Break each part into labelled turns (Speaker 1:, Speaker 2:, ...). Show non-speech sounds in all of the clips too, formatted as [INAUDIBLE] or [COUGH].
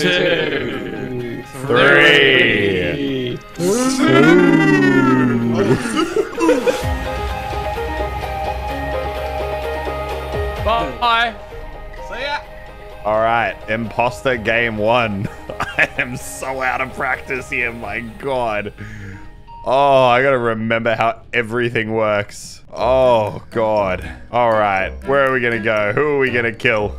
Speaker 1: two,
Speaker 2: Three.
Speaker 1: Bye.
Speaker 3: See ya.
Speaker 2: All right, imposter game one. [LAUGHS] I am so out of practice here, my god. Oh, I gotta remember how everything works. Oh, god. All right, where are we gonna go? Who are we gonna kill?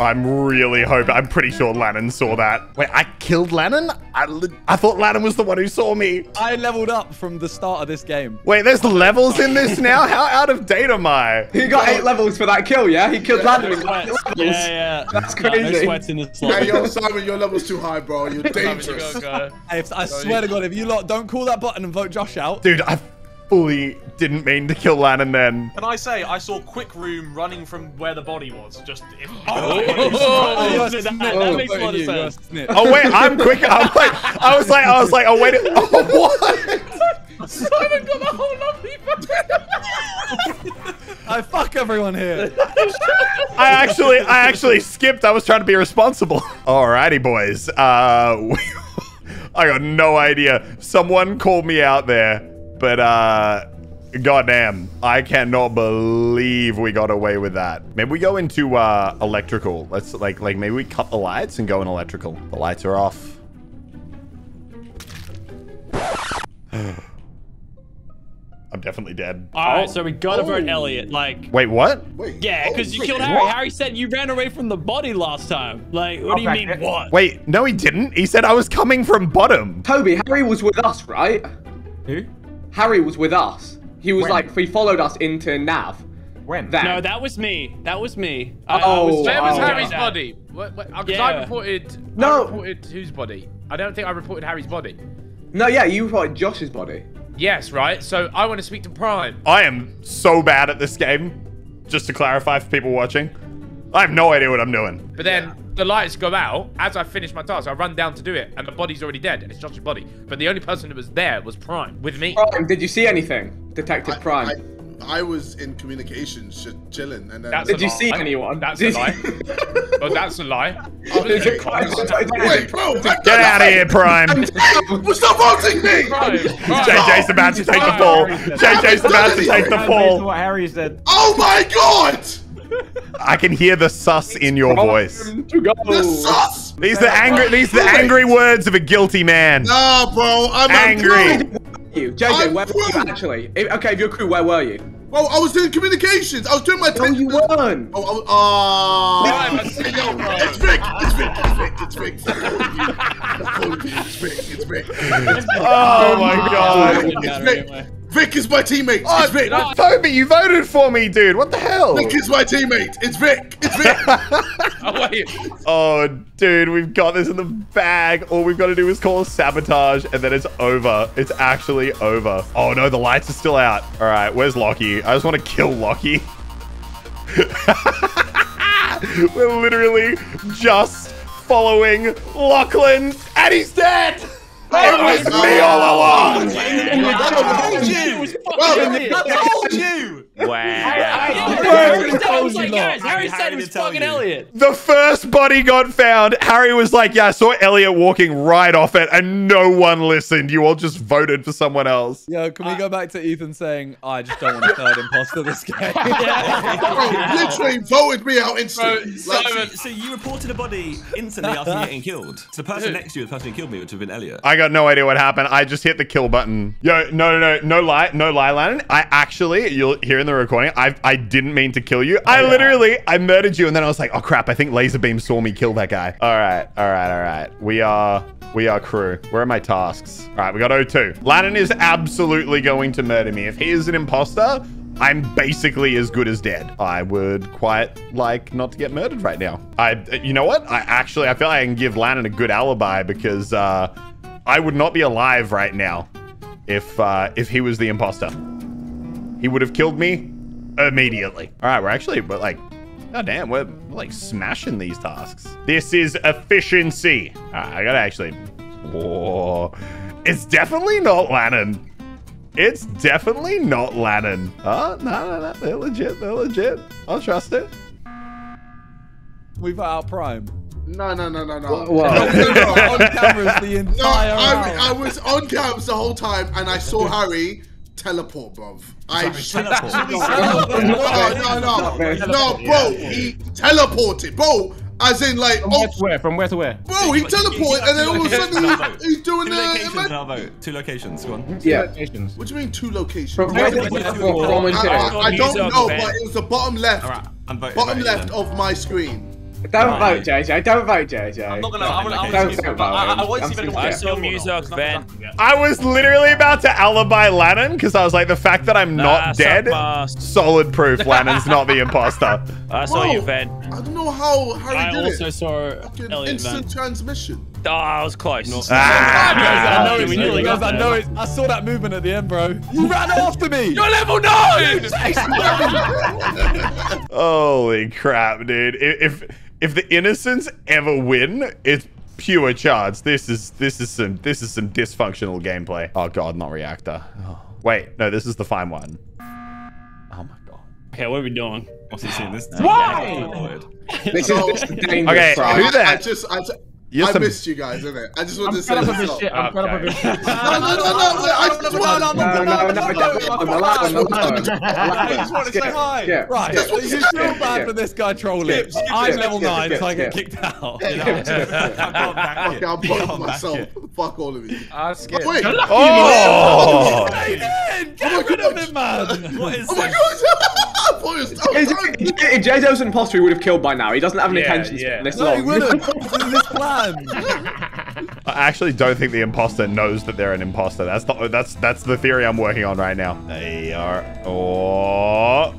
Speaker 2: I'm really hoping. I'm pretty sure Lannan saw that. Wait, I killed Lannan? I, I thought Lannan was the one who saw me.
Speaker 4: I leveled up from the start of this game.
Speaker 2: Wait, there's levels in this [LAUGHS] now? How out of date am I?
Speaker 3: He got eight levels for that kill, yeah? He killed Landon with
Speaker 5: Sweats.
Speaker 3: eight levels.
Speaker 5: Yeah, yeah.
Speaker 3: That's
Speaker 5: No, no
Speaker 3: crazy.
Speaker 5: sweats in this [LAUGHS]
Speaker 6: Hey, yo, Simon, your level's too high, bro. You're [LAUGHS] dangerous.
Speaker 1: Go, go.
Speaker 4: Hey, if, I swear to God, if you lot don't call that button and vote Josh out,
Speaker 2: Dude, I fully didn't mean to kill Lannan then.
Speaker 7: Can I say I saw Quick Room running from where the body was? Just if,
Speaker 1: Oh,
Speaker 5: Oh,
Speaker 1: that-
Speaker 5: that,
Speaker 1: that
Speaker 5: that makes a lot of
Speaker 4: you, you're a
Speaker 5: sense.
Speaker 2: Oh wait, I'm quick. I'm like, I was like, I was like, oh wait, oh what? [LAUGHS]
Speaker 1: Simon got the whole lobby.
Speaker 4: I fuck everyone here.
Speaker 2: I actually, I actually skipped. I was trying to be responsible. Alrighty, boys. Uh, [LAUGHS] I got no idea. Someone called me out there, but uh, goddamn, I cannot believe we got away with that. Maybe we go into uh electrical. Let's like, like maybe we cut the lights and go in electrical. The lights are off. [SIGHS] I'm definitely dead.
Speaker 5: All right, so we gotta vote Elliot. Like,
Speaker 2: Wait, what?
Speaker 6: Wait.
Speaker 5: yeah, because you killed Harry. Harry said you ran away from the body last time. Like, what do you
Speaker 7: Okay.
Speaker 5: mean, what?
Speaker 2: Wait, no, he didn't. He said I was coming from bottom.
Speaker 3: Toby, Harry was with us, right?
Speaker 7: Who?
Speaker 3: Harry was with us. He was
Speaker 7: When?
Speaker 3: like, he followed us into Nav.
Speaker 7: When?
Speaker 3: Then.
Speaker 5: No, that was me. That was me. I,
Speaker 3: Oh,
Speaker 5: I was,
Speaker 1: Where was
Speaker 3: Oh,
Speaker 1: Harry's uh,
Speaker 5: yeah.
Speaker 1: body? Because I reported.
Speaker 3: No.
Speaker 1: I reported whose body? I don't think I reported Harry's body.
Speaker 3: No, yeah, you reported Josh's body.
Speaker 1: Yes, right. So I want to speak to Prime.
Speaker 2: I am so bad at this game. Just to clarify for people watching, I have no idea what I'm doing.
Speaker 1: But then the lights go out as I finish my task. I run down to do it, and the body's already dead, and it's Josh's body. But the only person that was there was Prime with me.
Speaker 3: Prime, did you see anything? Detective
Speaker 6: I,
Speaker 3: Prime.
Speaker 6: I, I was in communications, just chilling, and then.
Speaker 1: That's
Speaker 3: Did
Speaker 1: a
Speaker 3: you see anyone?
Speaker 1: That's a lie.
Speaker 3: you- [LAUGHS]
Speaker 1: oh, that's a lie.
Speaker 3: Is it quite-
Speaker 6: Wait, bro,
Speaker 2: Get out of here, Prime. [LAUGHS]
Speaker 6: Stop voting me!
Speaker 1: Prime, Prime.
Speaker 2: JJ's about to take the fall. JJ's about to take the fall.
Speaker 7: what Harry said.
Speaker 6: Oh my god!
Speaker 2: I can hear the sus in your voice.
Speaker 3: To go.
Speaker 6: The sus!
Speaker 2: These are the angry. These are the angry words of a guilty man.
Speaker 6: Nah, bro, I'm
Speaker 2: Angry.
Speaker 3: You, JJ,
Speaker 6: I'm
Speaker 3: where were you actually? If- okay, if you're crew, where were you?
Speaker 6: Bro, I was doing communications. I was doing my.
Speaker 3: No, you weren't.
Speaker 6: Oh, I was, uh,
Speaker 1: Prime, I see you.
Speaker 6: It's Vic. It's Vic. It's Vic. It's Vic. It's Vic. It's Vic. It's Vic.
Speaker 2: Oh my god.
Speaker 1: Doesn't
Speaker 6: It's
Speaker 1: matter
Speaker 6: Vic.
Speaker 1: Anyway.
Speaker 6: Vic is my teammate.
Speaker 2: Oh,
Speaker 6: It's Vic.
Speaker 2: Toby, you voted for me, dude. What the hell?
Speaker 6: Vic is my teammate. It's Vic. It's Vic. [LAUGHS]
Speaker 1: Oh wait.
Speaker 2: Oh, dude, we've got this in the bag. All we've got to do is call sabotage, and then it's over. It's actually over. Oh no, the lights are still out. All right, where's Lockie? I just want to kill Lockie. [LAUGHS] We're literally just following Lachlan, and he's dead. It was me all along.
Speaker 5: It was fucking
Speaker 6: Well,
Speaker 5: Elliot.
Speaker 7: I told you!
Speaker 5: Yeah,
Speaker 4: Harry
Speaker 5: Harry said, was like,
Speaker 4: not.
Speaker 5: Harry
Speaker 7: Harry
Speaker 5: said it was fucking. Elliot.
Speaker 2: The first body got found. Harry was like, "Yeah, I saw Elliot walking right off it, and no one listened. You all just voted for someone else."
Speaker 4: Yo, can we go back to Ethan saying, I just don't want a third imposter this game? [LAUGHS]
Speaker 6: Bro, literally voted me out instantly.
Speaker 1: Bro,
Speaker 6: Like,
Speaker 1: Simon.
Speaker 8: So you reported a body instantly after getting killed. So the person next to you, the person who killed me, would have been Elliot.
Speaker 2: I got no idea what happened. I just hit the kill button. Yo, no, no, no, no lie, no lie, Lannan. I actually, you'll hear in the recording, I, I didn't mean to kill you. I literally, I murdered you, and then I was like, oh crap, I think LazarBeam saw me kill that guy. All right, all right, all right. We are, we are crew. Where are my tasks? All right, we got O2. Lannan is absolutely going to murder me. If he is an imposter, I'm basically as good as dead. I would quite like not to get murdered right now. I, you know what? I actually, I feel like I can give Lannan a good alibi because uh, I would not be alive right now if uh, if he was the imposter. He would have killed me immediately. All right, we're actually, we're like, oh damn, we're, we're like smashing these tasks. This is efficiency. All right, I gotta actually, whoa. It's definitely not Lannan. It's definitely not Lannan. Oh, no, no, no. They're legit. They're legit. I'll trust it.
Speaker 4: We put out Prime.
Speaker 6: No, no, no, no, no.
Speaker 3: Whoa.
Speaker 6: No, no, no.
Speaker 4: on cameras the [LAUGHS]
Speaker 6: No,
Speaker 4: entire
Speaker 6: I. I was on cams the whole time and I saw Harry teleport, bruv. I
Speaker 8: teleport.
Speaker 6: no, no, no, no, bro. He teleported, bro. As in, like,
Speaker 9: From
Speaker 6: oh,
Speaker 9: where to where? From where to where?
Speaker 6: bro, he teleported, and then all of a sudden he's, he's doing
Speaker 8: Two
Speaker 6: the.
Speaker 8: locations and
Speaker 6: ima-
Speaker 8: I'll vote. Two locations. Go on.
Speaker 3: Yeah.
Speaker 9: Locations.
Speaker 6: What do you mean two locations?
Speaker 3: From
Speaker 6: I,
Speaker 3: where to where? From
Speaker 6: I. I, I don't know, but it was the bottom left,
Speaker 8: All right, I'm voting.
Speaker 6: bottom left of my screen.
Speaker 3: Don't vote, JJ. Don't vote, JJ.
Speaker 7: I'm not gonna. I'm gonna. I'm
Speaker 3: Don't
Speaker 7: gonna
Speaker 3: vote,
Speaker 7: I, I, I
Speaker 3: man.
Speaker 7: won't
Speaker 3: I'm
Speaker 7: see if
Speaker 1: I
Speaker 7: gets
Speaker 1: saw
Speaker 7: killed or not.
Speaker 1: Muzak
Speaker 7: There's. I can get.
Speaker 2: I was literally about to alibi Lannan because I was like, the fact that I'm
Speaker 1: Nah,
Speaker 2: not dead, solid proof Lannan's not the imposter. [LAUGHS]
Speaker 1: I saw
Speaker 6: Bro,
Speaker 1: you vent.
Speaker 6: I don't know how Harry
Speaker 5: I
Speaker 6: did
Speaker 5: also
Speaker 6: it.
Speaker 5: saw
Speaker 6: Fucking
Speaker 5: Elliot
Speaker 6: instant
Speaker 5: Van.
Speaker 6: transmission.
Speaker 1: Oh, I was close. [LAUGHS]
Speaker 2: Ah.
Speaker 4: I know it's you guys. I know it. I saw that movement at the end, bro. You ran after me.
Speaker 1: You're level nine. [LAUGHS]
Speaker 2: Holy crap, dude! I- If if the innocents ever win, it's pure charge. This is this is some this is some dysfunctional gameplay. Oh god, not reactor. Oh. Wait, no, this is the fine one. Oh my god.
Speaker 5: Okay, what are we doing?
Speaker 8: What's he seeing this?
Speaker 9: Why?
Speaker 3: This is,
Speaker 6: No.
Speaker 3: this is dangerous,
Speaker 2: Okay,
Speaker 3: bro.
Speaker 2: who
Speaker 6: I,
Speaker 2: that?
Speaker 6: I just, I, just,
Speaker 2: You're
Speaker 6: I
Speaker 2: some-
Speaker 6: missed you guys, innit? I just wanted
Speaker 9: I'm
Speaker 6: to
Speaker 9: fed
Speaker 6: say
Speaker 9: up of
Speaker 6: this.
Speaker 9: this shit. I'm fed up of this shit. [LAUGHS]
Speaker 6: No, no, no, no, no. I just want.
Speaker 4: I just to say hi.
Speaker 3: Yeah.
Speaker 4: Right.
Speaker 6: Skip,
Speaker 4: You
Speaker 6: skip,
Speaker 4: feel
Speaker 6: skip,
Speaker 4: bad
Speaker 3: skip.
Speaker 4: for this guy trolling.
Speaker 3: Skip, skip,
Speaker 4: I'm
Speaker 3: skip,
Speaker 4: level
Speaker 3: skip,
Speaker 4: nine,
Speaker 3: skip,
Speaker 4: so I get
Speaker 3: skip.
Speaker 4: kicked out. [LAUGHS]
Speaker 8: I'm going back
Speaker 6: Okay,
Speaker 8: it.
Speaker 6: I'm
Speaker 8: I'm
Speaker 6: blocking
Speaker 8: back
Speaker 6: myself.
Speaker 8: it.
Speaker 6: Fuck all of you.
Speaker 1: I was scared.
Speaker 6: Wait.
Speaker 2: Oh!
Speaker 4: Aiden, get rid of him, man.
Speaker 8: What is
Speaker 6: Oh my
Speaker 8: this?
Speaker 6: god! I thought it I was.
Speaker 3: If JJ oh, was an imposter, he would have killed by now. He doesn't have any
Speaker 1: Yeah,
Speaker 3: intentions
Speaker 1: yeah.
Speaker 3: this
Speaker 4: No, he
Speaker 3: long.
Speaker 4: wouldn't. This is his plan.
Speaker 2: I actually don't think the imposter knows that they're an imposter. That's the that's that's the theory I'm working on right now. They are oh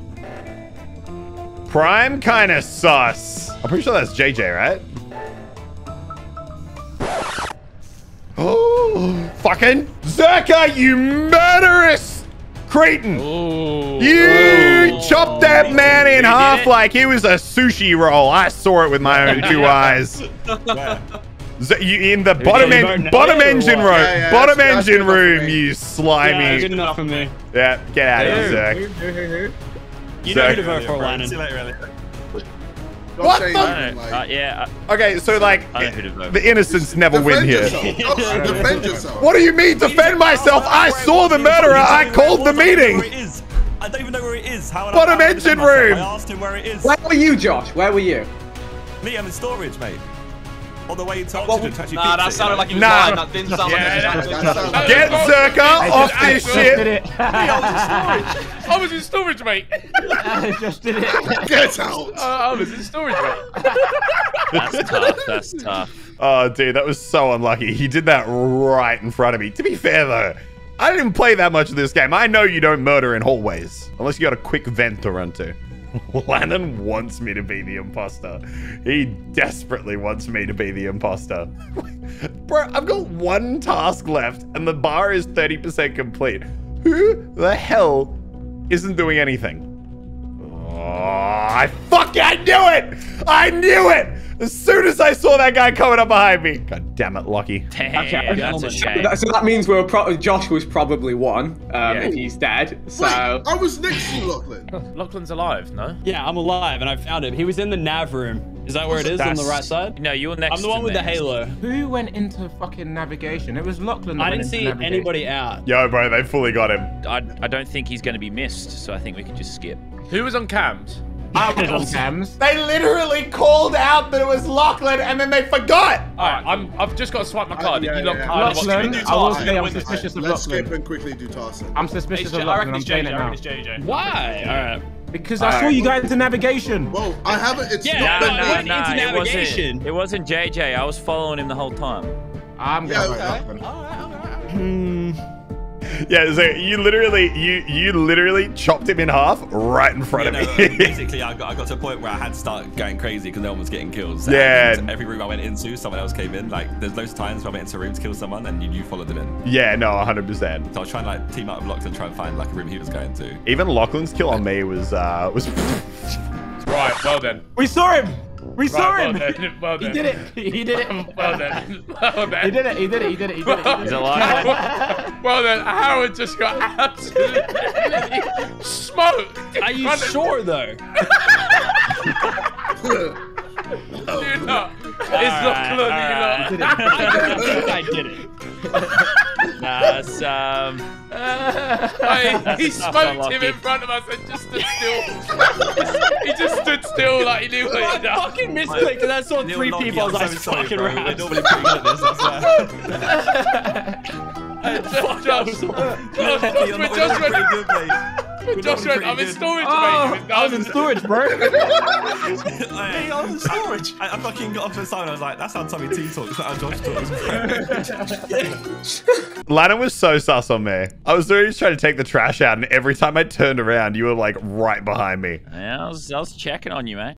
Speaker 2: Prime kind of sus. I'm pretty sure that's JJ, right? [GASPS] Oh, fucking Zerkaa, you murderous cretin! You chopped that man in half
Speaker 1: it.
Speaker 2: like he was a sushi roll. I saw it with my own two [LAUGHS] eyes.
Speaker 8: Where?
Speaker 2: Z- you in the bottom
Speaker 5: you
Speaker 2: en-
Speaker 5: voting
Speaker 2: bottom engine room,
Speaker 6: Yeah, yeah,
Speaker 2: bottom
Speaker 6: that's- that's
Speaker 2: engine
Speaker 6: good enough for
Speaker 2: room, you slimy.
Speaker 5: Yeah, good enough for me.
Speaker 2: Yeah, get out of here,
Speaker 9: Who,
Speaker 2: Zerk.
Speaker 9: who, who, who, who?
Speaker 5: You know who to
Speaker 2: Zach.
Speaker 5: vote for, Lannan.
Speaker 8: See you later, Elliot.
Speaker 6: Don't
Speaker 2: What
Speaker 6: say
Speaker 2: the-
Speaker 6: anything,
Speaker 1: Uh,
Speaker 6: like-
Speaker 1: yeah.
Speaker 2: Okay, so like,
Speaker 1: I know who to vote.
Speaker 2: the innocents never win
Speaker 6: Defend
Speaker 2: here.
Speaker 6: yourself. Oh, [LAUGHS] Defend yourself.
Speaker 2: What do you mean, defend myself? I saw the murderer. I called the meeting.
Speaker 8: Where. I don't even know where it is. How would
Speaker 2: Bottom
Speaker 8: I, how would I
Speaker 2: engine room.
Speaker 8: I asked him where it is.
Speaker 3: Where were you, Josh? Where were you?
Speaker 8: Me, I'm in storage, mate. On the way to
Speaker 7: Well,
Speaker 8: to actually
Speaker 7: nah,
Speaker 8: fix
Speaker 7: that
Speaker 8: it,
Speaker 7: sounded
Speaker 8: you know?
Speaker 7: like he was
Speaker 2: Nah.
Speaker 7: lying. That didn't sound
Speaker 1: Yeah,
Speaker 7: like he
Speaker 1: that-
Speaker 7: was
Speaker 6: That
Speaker 7: lying.
Speaker 6: sounds-
Speaker 2: Get Zerkaa off this
Speaker 9: just
Speaker 2: shit.
Speaker 9: did it. [LAUGHS] [LAUGHS]
Speaker 1: I was in storage, mate.
Speaker 9: I just did it. [LAUGHS]
Speaker 6: Get out.
Speaker 1: Uh, I was in storage, mate. That's tough. That's tough.
Speaker 2: Oh, dude, that was so unlucky. He did that right in front of me. To be fair, though, I didn't play that much of this game. I know you don't murder in hallways unless you got a quick vent to run to. [LAUGHS] Lannan wants me to be the imposter. He desperately wants me to be the imposter. [LAUGHS] Bro, I've got one task left and the bar is 30% complete. Who the hell isn't doing anything? Oh, I fuck! I knew it! I knew it! As soon as I saw that guy coming up behind me. God damn it, Lucky.
Speaker 1: Damn, that's a shame.
Speaker 3: So that means we were pro- Josh was probably one, um,
Speaker 1: Yeah.
Speaker 3: if he's dead. So
Speaker 6: Wait, I was next to you, Lachlan. [LAUGHS]
Speaker 1: Lachlan's alive, no?
Speaker 5: Yeah, I'm alive and I found him. He was in the nav room. Is that where it is on the right side?
Speaker 1: No, you were next.
Speaker 5: I'm the
Speaker 1: to
Speaker 5: one with the halo.
Speaker 9: Who went into fucking navigation? It was Lachlan. That
Speaker 5: I didn't
Speaker 9: into
Speaker 5: see
Speaker 9: navigation.
Speaker 5: anybody out.
Speaker 2: Yo, bro, they fully got him.
Speaker 1: I, I don't think he's going to be missed, so I think we can just skip. Who was on cams?
Speaker 9: I was on cams.
Speaker 2: They literally called out that it was Lachlan and then they forgot.
Speaker 1: All right, I'm. I've just got to swipe my card.
Speaker 6: yeah,
Speaker 1: you look.
Speaker 6: yeah.
Speaker 1: I look-
Speaker 9: Lachlan,
Speaker 7: do
Speaker 9: I will say I'm
Speaker 7: win this.
Speaker 9: suspicious of
Speaker 6: Let's skip and quickly do tasks.
Speaker 9: I'm suspicious
Speaker 7: It's
Speaker 9: of
Speaker 7: J- I
Speaker 9: Lachlan.
Speaker 7: reckon
Speaker 9: I'm
Speaker 7: it's
Speaker 9: saying
Speaker 7: JJ.
Speaker 9: it now.
Speaker 7: reckon it's JJ.
Speaker 5: Why? All right.
Speaker 9: Because I saw you guys into navigation.
Speaker 6: Well, I haven't. It's
Speaker 5: Yeah,
Speaker 6: not
Speaker 5: no,
Speaker 6: been
Speaker 5: no,
Speaker 6: me.
Speaker 5: no. into
Speaker 1: it
Speaker 5: navigation.
Speaker 1: wasn't. It wasn't JJ. I was following him the whole time.
Speaker 9: I'm
Speaker 6: Yeah,
Speaker 9: gonna vote
Speaker 6: okay.
Speaker 9: Lachlan.
Speaker 2: Yeah, so you literally, you you literally chopped him in half right in front
Speaker 8: Yeah,
Speaker 2: of
Speaker 8: no,
Speaker 2: me. [LAUGHS]
Speaker 8: basically, I got, I got to a point where I had to start going crazy because no one was getting killed.
Speaker 2: Yeah.
Speaker 8: every- Every room I went into, someone else came in. Like, there's loads of times where I went into a room to kill someone and you, you followed them in.
Speaker 2: yeah, no, 100%.
Speaker 8: So I was trying to like team up with Locks and try and find like a room he was going to.
Speaker 2: Even Lachlan's kill on me was, uh, was... [LAUGHS]
Speaker 1: Right. Well then.
Speaker 9: We saw him. We saw him.
Speaker 1: well done, well
Speaker 9: He
Speaker 1: done.
Speaker 9: did it. He did it. [LAUGHS] [LAUGHS]
Speaker 1: Well done. Well done.
Speaker 9: He did it. He did it. He did it. He did it. He did it.
Speaker 10: He's alive. [LAUGHS]
Speaker 1: well then, Howard just got absolutely smoked. in
Speaker 5: Are you
Speaker 1: front of-
Speaker 5: sure though?
Speaker 1: Do you not? It's not
Speaker 5: Alright,
Speaker 1: clear
Speaker 5: alright.
Speaker 1: you lot.
Speaker 5: I think I did it. [LAUGHS]
Speaker 10: That's um.
Speaker 1: Like, he smoked him in front of us and just stood still. he just stood still like he knew what
Speaker 5: I
Speaker 1: he'd done.
Speaker 5: fucking misclicked and I saw
Speaker 8: Neil
Speaker 5: three
Speaker 8: Lockie,
Speaker 5: people. I was like,
Speaker 8: so sorry,
Speaker 5: fucking
Speaker 8: bro. We're
Speaker 5: rats.
Speaker 8: normally pretty good at this, I swear.
Speaker 1: Josh, Josh, Josh, Josh Josh went, I'm in storage,
Speaker 9: Oh,
Speaker 1: mate.
Speaker 9: I was in storage, bro. [LAUGHS]
Speaker 8: Hey, I was in storage. I, I fucking got off the side. I was like, that's how Tommy T talks. That's how Josh talks. [LAUGHS]
Speaker 2: Lannan was so sus on me. I was literally just trying to take the trash out, and every time I turned around, you were like right behind me.
Speaker 10: Yeah, I was, I was checking on you, mate.